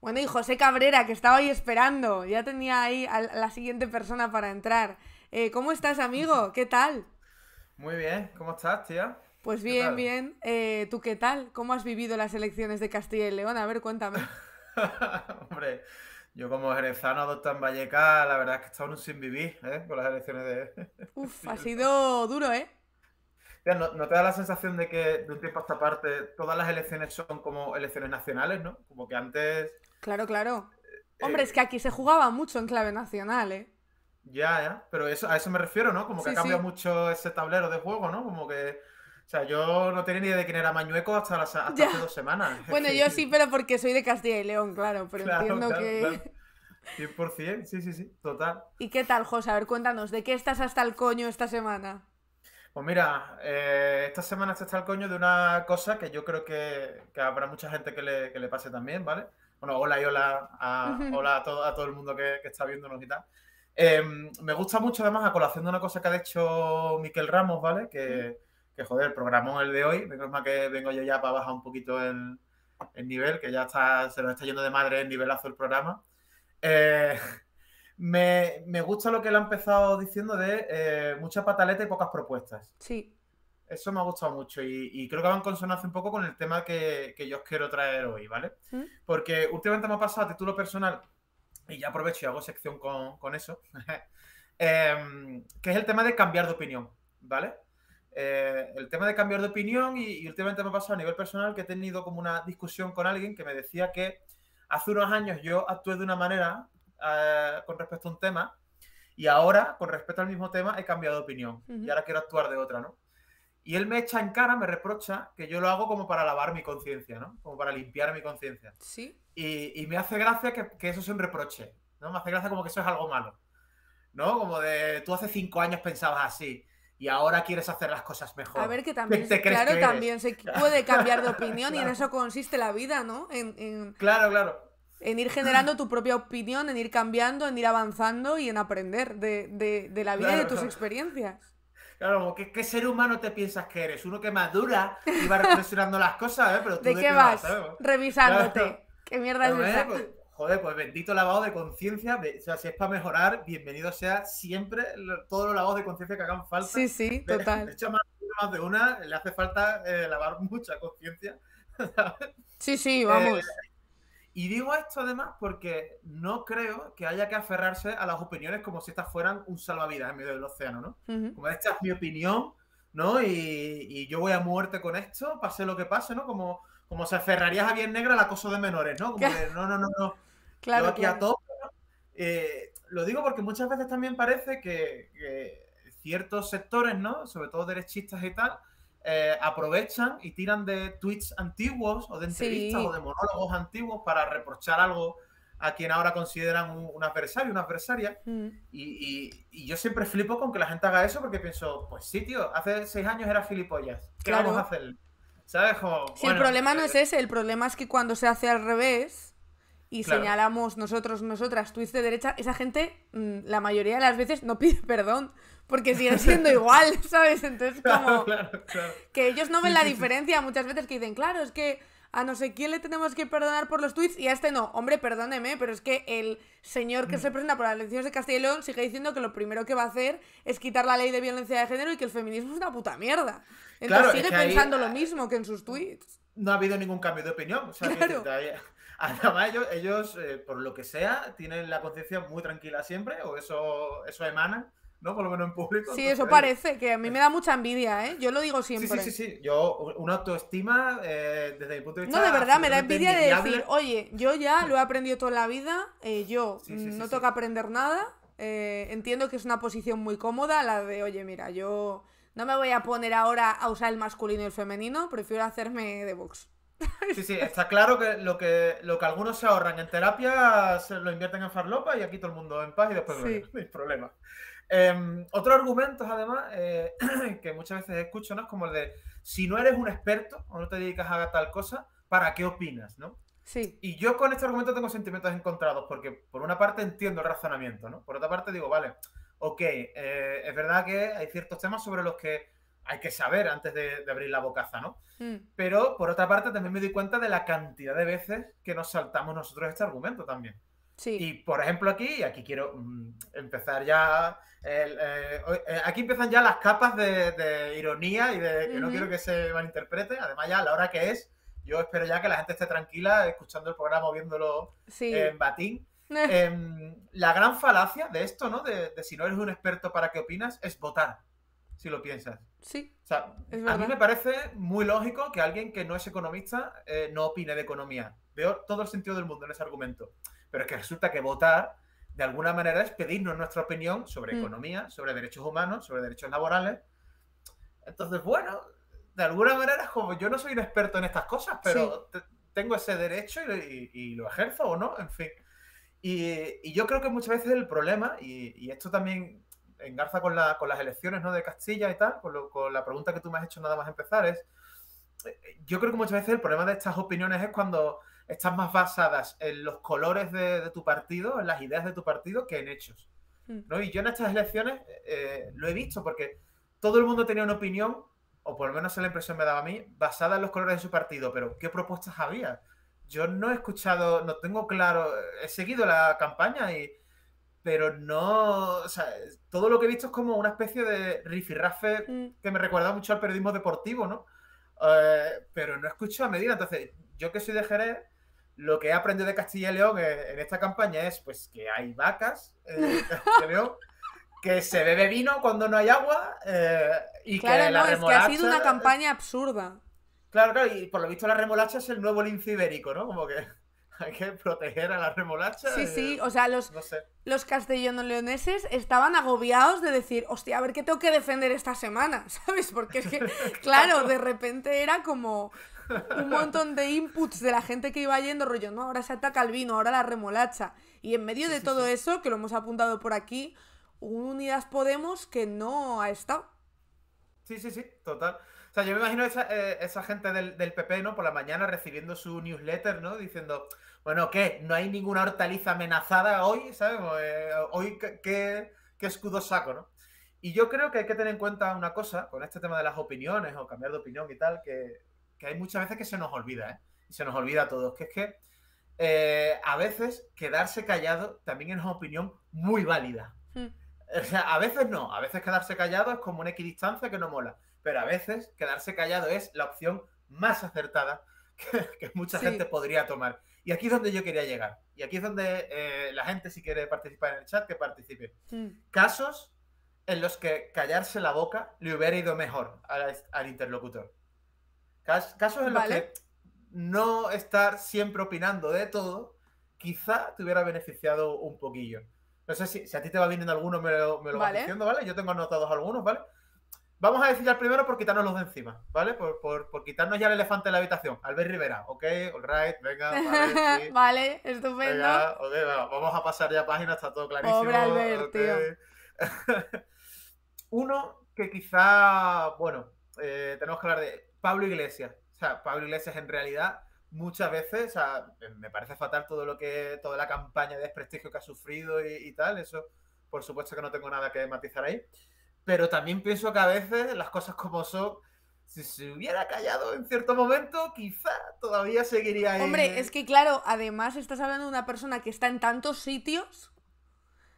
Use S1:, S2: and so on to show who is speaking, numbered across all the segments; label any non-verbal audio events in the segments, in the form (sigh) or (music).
S1: Bueno, y José Cabrera, que estaba ahí esperando. Ya tenía ahí a la siguiente persona para entrar. Eh, ¿Cómo estás, amigo? (laughs) ¿Qué tal?
S2: Muy bien, ¿cómo estás, tía?
S1: Pues bien, bien. Eh, ¿Tú qué tal? ¿Cómo has vivido las elecciones de Castilla y León? A ver, cuéntame. (laughs)
S2: Hombre, yo como jerezano doctor en Valleca, la verdad es que he estado un sin vivir, ¿eh? Con las elecciones de...
S1: Uf, (laughs) ha sido duro, ¿eh?
S2: ¿No, ¿No, te da la sensación de que de un tiempo a esta parte todas las elecciones son como elecciones nacionales, ¿no? Como que antes
S1: Claro, claro. Hombre, es que aquí se jugaba mucho en clave nacional, ¿eh?
S2: Ya, ya. Pero eso, a eso me refiero, ¿no? Como que ha cambiado mucho ese tablero de juego, ¿no? Como que. O sea, yo no tenía ni idea de quién era Mañueco hasta, hasta hace dos semanas. (laughs)
S1: Bueno, yo sí, pero porque soy de Castilla y León, claro, pero entiendo que.
S2: 100%, sí, sí, sí, total.
S1: ¿Y qué tal, José? A ver, cuéntanos, ¿de qué estás hasta el coño esta semana?
S2: Pues mira, eh, esta semana está hasta el coño de una cosa que yo creo que, habrá mucha gente que le, que le pase también, ¿vale? Bueno, hola y hola a, (laughs) hola a, todo, a todo el mundo que, está viéndonos y tal. Em, me gusta mucho además a colación de una cosa que ha dicho Miquel Ramos, ¿vale? Que, que joder, programó el de hoy. Menos mal que vengo yo ya para bajar un poquito el, el nivel, que ya está, se nos está yendo de madre el nivelazo el programa. Eh, (laughs) me, me, gusta lo que él ha empezado diciendo de eh, mucha pataleta y pocas propuestas.
S1: Sí.
S2: Eso me ha gustado mucho y, creo que va en consonancia un poco con el tema que, yo os quiero traer hoy, ¿vale? ¿Mm? Porque últimamente me ha pasado a título personal, y ya aprovecho y hago sección con, eso, (laughs) em, que es el tema de cambiar de opinión, ¿vale? Eh, el tema de cambiar de opinión y, últimamente me ha pasado a nivel personal que he tenido como una discusión con alguien que me decía que hace unos años yo actué de una manera eh, con respecto a un tema y ahora, con respecto al mismo tema, he cambiado de opinión y ahora quiero actuar de otra, ¿no? Y él me echa en cara, me reprocha que yo lo hago como para lavar mi conciencia, ¿no? Como para limpiar mi conciencia.
S1: Sí.
S2: Y, me hace gracia que, eso sea un reproche, ¿no? Me hace gracia como que eso es algo malo, ¿no? Como de tú hace cinco años pensabas así y ahora quieres hacer las cosas mejor.
S1: A ver, que también, claro, también se puede (laughs) cambiar de opinión y en eso consiste la vida, ¿no? En,
S2: Claro, claro.
S1: En ir generando tu propia opinión, en ir cambiando, en ir avanzando y en aprender de, la vida y de tus experiencias.
S2: Claro, ¿qué, ser humano te piensas que eres? Uno que madura y va reflexionando las cosas, ¿eh? Pero
S1: ¿De, qué vas? Revisándote. ¿Qué mierda es esa?
S2: Pues, joder, pues bendito lavado de conciencia. O sea, si es para mejorar, bienvenido sea siempre todos los lavados de conciencia que hagan falta.
S1: Sí, sí, total.
S2: De, hecho, más, de una le hace falta eh, lavar mucha conciencia. (laughs)
S1: Sí, sí, vamos.
S2: Eh, y digo esto además porque no creo que haya que aferrarse a las opiniones como si estas fueran un salvavidas en medio del océano, ¿no? Como esta es mi opinión, ¿no? Y, yo voy a muerte con esto, pase lo que pase, ¿no? Como, como se aferraría a Javier Negra al acoso de menores, ¿no? Como de, no, no, no, no. (laughs) Claro, yo aquí a todo. Eh, lo digo porque muchas veces también parece que, que ciertos sectores, ¿no? Sobre todo derechistas y tal, eh, aprovechan y tiran de tweets antiguos o de entrevistas o de monólogos antiguos para reprochar algo a quien ahora consideran un, adversario, una adversaria. Mm. Y, yo siempre flipo con que la gente haga eso porque pienso, pues sí, tío, hace seis años era gilipollas. ¿Qué vamos a hacer?
S1: El problema no eh, es ese, el problema es que cuando se hace al revés y señalamos nosotros, nosotras, tweets de derecha, esa gente, mm, la mayoría de las veces, no pide perdón porque sigue siendo (laughs) igual, ¿sabes? Entonces, como que ellos no ven la diferencia muchas veces que dicen, claro, es que a no sé quién le tenemos que perdonar por los tweets y a este no. Hombre, perdóneme, pero es que el señor que se presenta por las elecciones de Castilla y León sigue diciendo que lo primero que va a hacer es quitar la ley de violencia de género y que el feminismo es una puta mierda. Entonces sigue pensando lo mismo que en sus tweets.
S2: No ha habido ningún cambio de opinión. O sea, claro. Además, ellos, ellos eh, por lo que sea, tienen la conciencia muy tranquila siempre, o eso, eso emana. ¿no? Por lo menos en público.
S1: Sí, eso parece, que a mí me da mucha envidia, ¿eh? Yo lo digo siempre.
S2: Sí, sí, sí, Yo, una autoestima, eh, desde mi punto de vista.
S1: No, de verdad, me da envidia de decir, oye, yo ya lo he aprendido toda la vida, eh, yo no toca aprender nada. Entiendo que es una posición muy cómoda, la de, oye, mira, yo no me voy a poner ahora a usar el masculino y el femenino, prefiero hacerme de box.
S2: Sí, sí, está claro que lo que, lo que algunos se ahorran en terapia se lo invierten en farlopa y aquí todo el mundo en paz y después (laughs) no hay problema. Eh, otro argumento, además, eh, (clears throat) que muchas veces escucho, ¿no? Es como el de, si no eres un experto o no te dedicas a tal cosa, ¿para qué opinas, no?
S1: Sí.
S2: Y yo con este argumento tengo sentimientos encontrados, porque por una parte entiendo el razonamiento, ¿no? Por otra parte digo, vale, ok, eh, es verdad que hay ciertos temas sobre los que hay que saber antes de, abrir la bocaza, ¿no? Mm. Pero por otra parte también me di cuenta de la cantidad de veces que nos saltamos nosotros este argumento también. Sí. Y por ejemplo aquí, aquí quiero mm, empezar ya, eh, eh, aquí empiezan ya las capas de, ironía y de que no quiero que se malinterprete, además ya a la hora que es, yo espero ya que la gente esté tranquila escuchando el programa o viéndolo en batín. (laughs) Em, la gran falacia de esto, ¿no? De, de si no eres un experto para qué opinas, es votar si lo piensas.
S1: Sí.
S2: O sea, a mí me parece muy lógico que alguien que no es economista eh, no opine de economía. Veo todo el sentido del mundo en ese argumento. Pero es que resulta que votar, de alguna manera, es pedirnos nuestra opinión sobre mm. economía, sobre derechos humanos, sobre derechos laborales. Entonces, bueno, de alguna manera como yo no soy un experto en estas cosas, pero tengo ese derecho y, lo ejerzo o no, en fin. Y, yo creo que muchas veces el problema, y esto también engarza con, la, con las elecciones ¿no? de Castilla y tal, con, la pregunta que tú me has hecho nada más empezar, es, eh, yo creo que muchas veces el problema de estas opiniones es cuando están más basadas en los colores de, tu partido, en las ideas de tu partido, que en hechos. Hmm. ¿no? Y yo en estas elecciones eh, lo he visto porque todo el mundo tenía una opinión, o por lo menos la impresión me daba a mí, basada en los colores de su partido, pero ¿qué propuestas había? Yo no he escuchado, no tengo claro, he seguido la campaña y pero no, o sea, todo lo que he visto es como una especie de rifirrafe mm. que me recuerda mucho al periodismo deportivo, ¿no? Eh, pero no escucho a medida. Entonces, yo que soy de Jerez, lo que he aprendido de Castilla y León en, esta campaña es pues que hay vacas eh, (laughs) que se bebe vino cuando no hay agua eh, y
S1: claro,
S2: que
S1: la no, es que ha sido una campaña absurda.
S2: Claro, claro, y por lo visto la remolacha es el nuevo lince ibérico, ¿no? Como que hay que proteger a la remolacha.
S1: Sí, sí, o sea, los, los castellano-leoneses estaban agobiados de decir, hostia, a ver qué tengo que defender esta semana, (laughs) ¿sabes? Porque es que, (laughs) claro, de repente era como un montón de inputs de la gente que iba yendo, rollo, no, ahora se ataca el vino, ahora la remolacha. Y en medio de todo eso, que lo hemos apuntado por aquí, Unidas Podemos que no ha estado.
S2: Sí, sí, sí, total. O sea, yo me imagino esa, eh, esa gente del, del, PP, ¿no? Por la mañana recibiendo su newsletter, ¿no? Diciendo, bueno, ¿qué? No hay ninguna hortaliza amenazada hoy, ¿sabes? Eh, hoy, ¿qué, escudo saco, no? Y yo creo que hay que tener en cuenta una cosa con este tema de las opiniones o cambiar de opinión y tal, que, hay muchas veces que se nos olvida, ¿eh? Y se nos olvida a todos, que es que eh, a veces quedarse callado también es una opinión muy válida. Hmm. O sea, a veces no, a veces quedarse callado es como una equidistancia que no mola pero a veces quedarse callado es la opción más acertada (laughs) que, mucha gente podría tomar. Y aquí es donde yo quería llegar. Y aquí es donde eh, la gente, si quiere participar en el chat, que participe. Casos en los que callarse la boca le hubiera ido mejor al, interlocutor. casos en los que no estar siempre opinando de todo, quizá te hubiera beneficiado un poquillo. No sé si, a ti te va viniendo alguno, me lo, me vas diciendo, ¿vale? Yo tengo anotados algunos, ¿vale? Vamos a decir al primero por quitarnos los de encima, ¿vale? Por, por, quitarnos ya el elefante de la habitación. Albert Rivera, ok, alright, venga, (laughs)
S1: vale, vale estupendo.
S2: vamos a pasar ya página, está todo clarísimo.
S1: Pobre Albert, tío. (laughs)
S2: Uno que quizá, bueno, eh, tenemos que hablar de Pablo Iglesias. O sea, Pablo Iglesias en realidad muchas veces, o sea, me parece fatal todo lo que, toda la campaña de desprestigio que ha sufrido y, y tal, eso por supuesto que no tengo nada que matizar ahí pero también pienso que a veces las cosas como son, si se hubiera callado en cierto momento, quizá todavía seguiría ahí.
S1: Hombre, es que claro, además estás hablando de una persona que está en tantos sitios.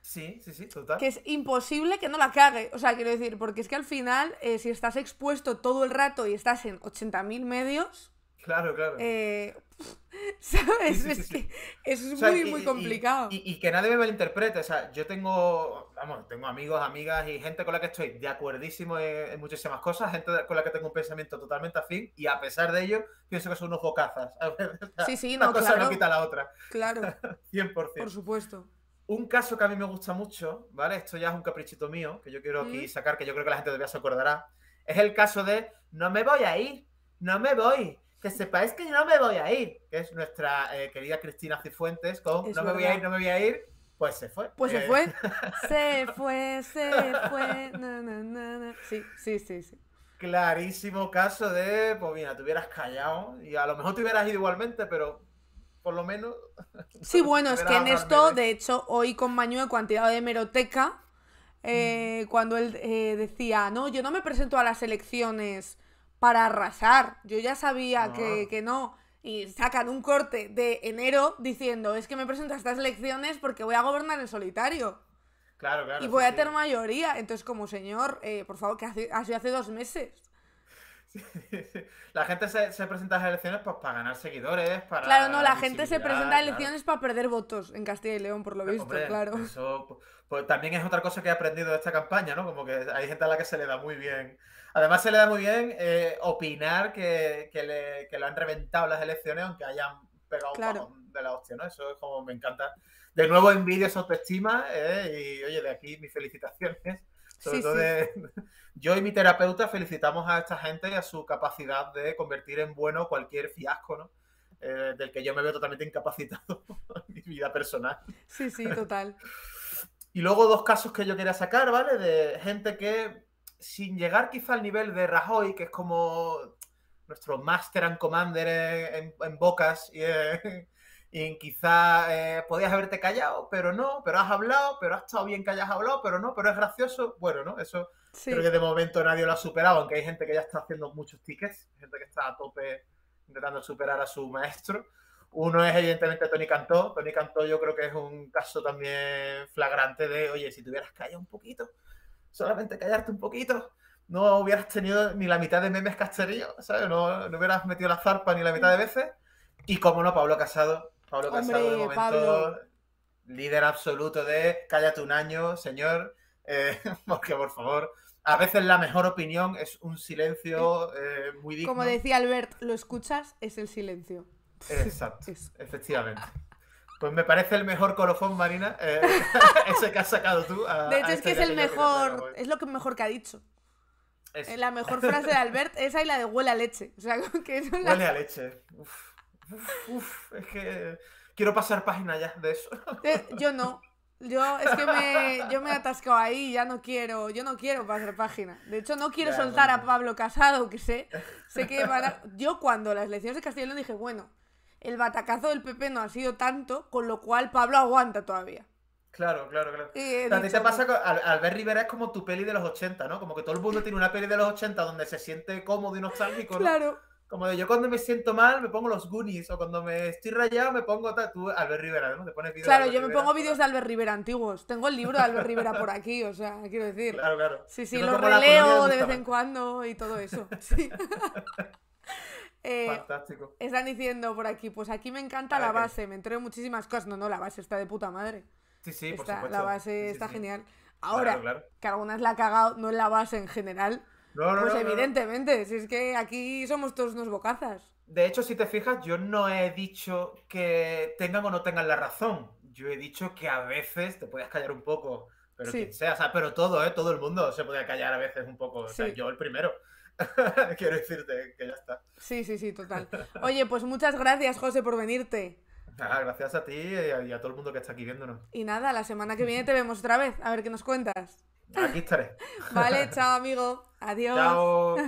S2: Sí, sí, sí, total.
S1: Que es imposible que no la cague. O sea, quiero decir, porque es que al final, eh, si estás expuesto todo el rato y estás en 80.000 medios,
S2: Claro, claro.
S1: Eh, (laughs) ¿Sabes? es que es muy, muy complicado.
S2: Y, que nadie me malinterprete. O sea, yo tengo, vamos, tengo amigos, amigas y gente con la que estoy de acuerdísimo en, muchísimas cosas, gente con la que tengo un pensamiento totalmente afín y a pesar de ello, pienso que son unos bocazas. (laughs)
S1: sí, sí,
S2: no,
S1: Una cosa
S2: no quita la otra.
S1: Claro. (laughs)
S2: 100%.
S1: Por supuesto.
S2: Un caso que a mí me gusta mucho, ¿vale? Esto ya es un caprichito mío, que yo quiero aquí mm. sacar, que yo creo que la gente todavía se acordará. Es el caso de no me voy a ir, no me voy que sepáis que no me voy a ir, que es nuestra eh, querida Cristina Cifuentes con no me voy a ir, no me voy a ir, pues se fue.
S1: Pues se eh, fue. (laughs) se fue, se fue. Sí, sí, sí, sí.
S2: Clarísimo caso de, pues mira, te hubieras callado y a lo mejor te hubieras ido igualmente, pero por lo menos. (laughs)
S1: Sí, bueno, es que en esto, de hecho, hoy con Mañue, cantidad de hemeroteca, eh, cuando él decía, no, yo no me presento a las elecciones para arrasar, yo ya sabía Que, que no. Y sacan un corte de enero diciendo, es que me presento a estas elecciones porque voy a gobernar en solitario.
S2: Claro, claro.
S1: Y voy a tener mayoría. Entonces, como señor, eh, por favor, que hace, ha sido hace dos meses.
S2: La gente se, presenta a las elecciones pues, para ganar seguidores, para...
S1: Claro, no, la gente se presenta a elecciones para perder votos en Castilla y León, por lo visto, claro.
S2: Eso pues, también es otra cosa que he aprendido de esta campaña, ¿no? Como que hay gente a la que se le da muy bien... Además se le da muy bien eh, opinar que, que, le, que, lo han reventado las elecciones aunque hayan pegado un de la hostia, ¿no? Eso es como me encanta. De nuevo envidio esa autoestima eh, y oye, de aquí mis felicitaciones. Sobre todo de (laughs) yo y mi terapeuta felicitamos a esta gente y a su capacidad de convertir en bueno cualquier fiasco, ¿no? Eh, del que yo me veo totalmente incapacitado (laughs) en mi vida personal.
S1: Sí, sí, total.
S2: y luego dos casos que yo quería sacar, ¿vale? De gente que, sin llegar quizá al nivel de Rajoy, que es como nuestro Master and Commander en, bocas y, (laughs) y quizá eh, podías haberte callado, pero no, pero has hablado, pero has estado bien que hayas hablado, pero no, pero es gracioso. Bueno, ¿no? Eso creo que de momento nadie lo ha superado, aunque hay gente que ya está haciendo muchos tickets, gente que está a tope intentando superar a su maestro. Uno es evidentemente Tony Cantó. Tony Cantó yo creo que es un caso también flagrante de, oye, si te hubieras callado un poquito, solamente callarte un poquito, no hubieras tenido ni la mitad de memes casterillos, ¿sabes? No, no hubieras metido la zarpa ni la mitad de veces. Y como no, Pablo Casado Pablo Casado, de momento, líder absoluto de cállate un año, señor, eh, (laughs) porque por favor, a veces la mejor opinión es un silencio eh, muy digno.
S1: Como decía Albert, lo escuchas, es el silencio.
S2: Exacto, (laughs) efectivamente. Pues me parece el mejor colofón, Marina, eh, (laughs) ese que has sacado tú.
S1: de hecho, es que es el mejor, es lo que mejor que ha dicho. Es... La mejor frase de Albert, (laughs) esa y la de huele a leche. O sea, (laughs) que
S2: Huele a leche. Uf. Uf, es que quiero pasar página ya de eso.
S1: Eh, yo no. Yo es que me, yo me he atascado ahí, ya no quiero, yo no quiero pasar página. De hecho, no quiero soltar a Pablo Casado, que sé, sé que Yo cuando las elecciones de Castellón dije, bueno, el batacazo del PP no ha sido tanto, con lo cual Pablo aguanta todavía.
S2: Claro, claro, claro. a ti te pasa con Albert Rivera es como tu peli de los 80, ¿no? Como que todo el mundo tiene una peli de los 80 donde se siente cómodo y nostálgico, ¿no?
S1: Claro.
S2: Como de yo cuando me siento mal me pongo los Goonies o cuando me estoy rayado me pongo tú Albert Rivera, ¿no? Te pones
S1: vídeos Claro, yo me pongo vídeos de Albert Rivera antiguos. Tengo el libro de Albert Rivera por aquí, o sea, quiero decir.
S2: Claro, claro.
S1: Sí, sí, lo releo de vez en cuando y todo eso. (laughs) Sí. (laughs)
S2: Eh, Fantástico.
S1: Están diciendo por aquí, pues aquí me encanta la base, me entero muchísimas cosas. No, no, la base está de puta madre.
S2: Sí, sí, por supuesto.
S1: La base está genial. Ahora, que algunas la ha cagado, no en la base en general.
S2: No, no,
S1: pues evidentemente, si es que aquí somos todos unos bocazas.
S2: De hecho, si te fijas, yo no he dicho que tengan o no tengan la razón. Yo he dicho que a veces te puedes callar un poco, pero quien sea, o sea, pero todo, ¿eh? Todo el mundo se puede callar a veces un poco. O sea, yo el primero. (laughs) Quiero decirte que ya está.
S1: Sí, sí, sí, total. Oye, pues muchas gracias, José, por venirte.
S2: Ah, gracias a ti y a, y a todo el mundo que está aquí viéndonos.
S1: Y nada, la semana que viene te vemos otra vez, a ver qué nos cuentas.
S2: Aquí estaré. (laughs)
S1: Vale, (laughs) chao, amigo. Adiós.
S2: Chao.